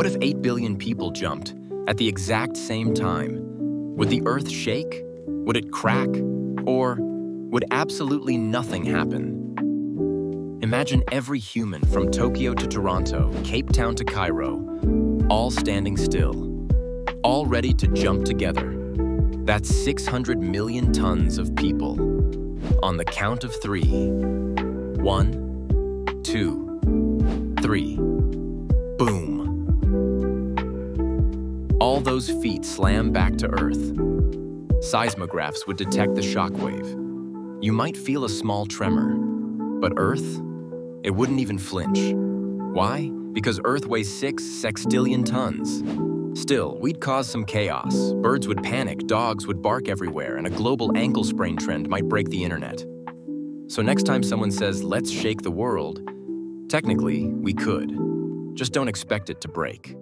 What if 8 billion people jumped at the exact same time? Would the Earth shake? Would it crack? Or would absolutely nothing happen? Imagine every human from Tokyo to Toronto, Cape Town to Cairo, all standing still, all ready to jump together. That's 600 million tons of people. On the count of three. One, two, three. Those feet slam back to Earth. Seismographs would detect the shockwave. You might feel a small tremor, but Earth, it wouldn't even flinch. Why? Because Earth weighs six sextillion tons. Still, we'd cause some chaos. Birds would panic, dogs would bark everywhere, and a global ankle sprain trend might break the internet. So next time someone says, let's shake the world, technically, we could. Just don't expect it to break.